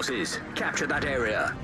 forces. Capture that area.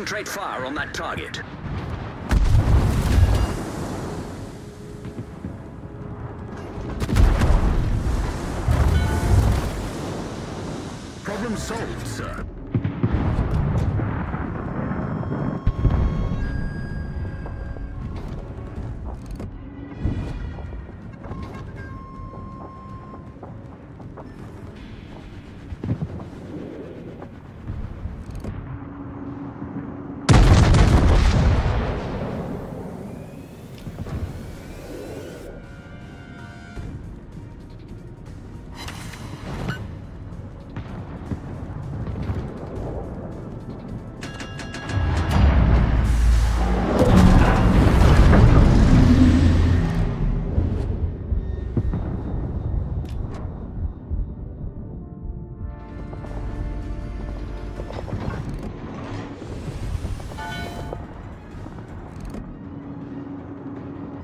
Concentrate fire on that target. Problem solved, sir.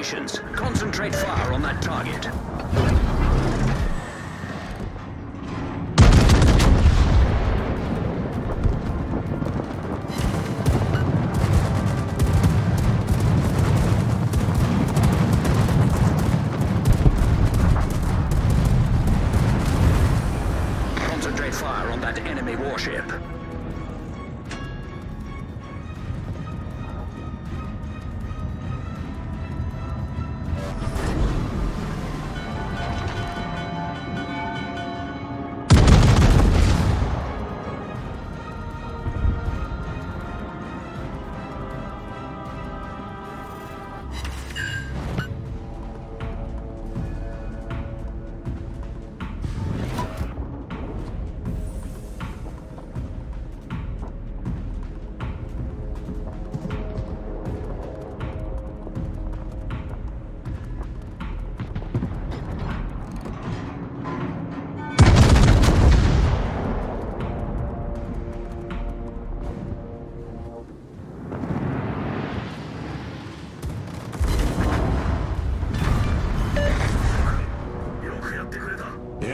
All stations, concentrate fire on that target. Concentrate fire on that enemy warship.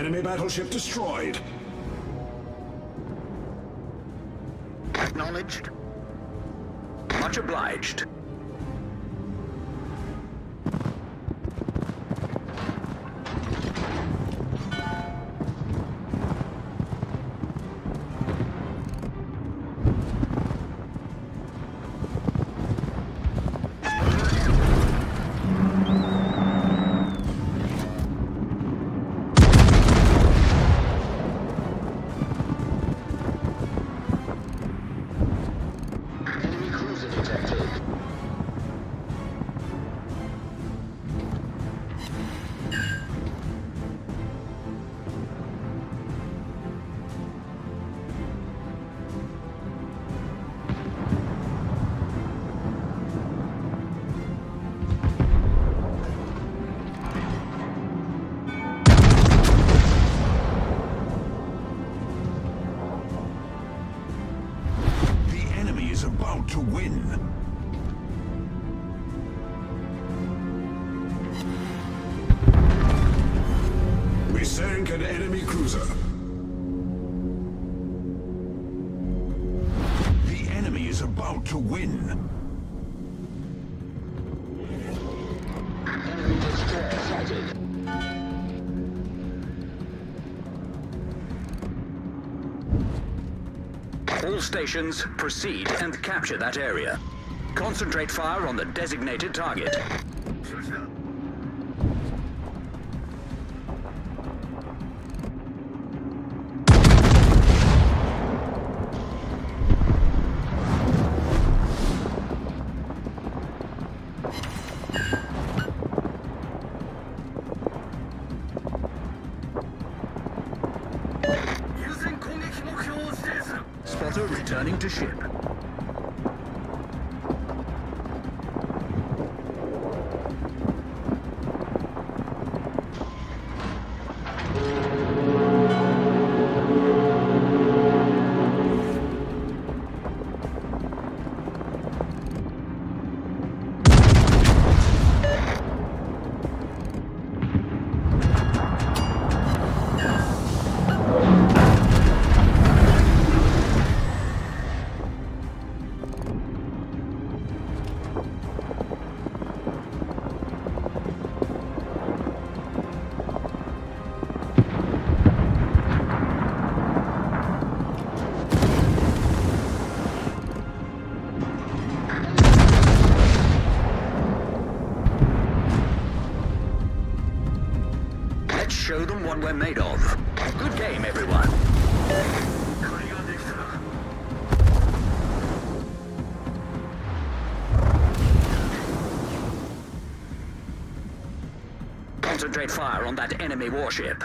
Enemy battleship destroyed. Acknowledged. Much obliged. About to win. All stations, proceed and capture that area. Concentrate fire on the designated target. we're made of. Good game, everyone. Concentrate fire on that enemy warship.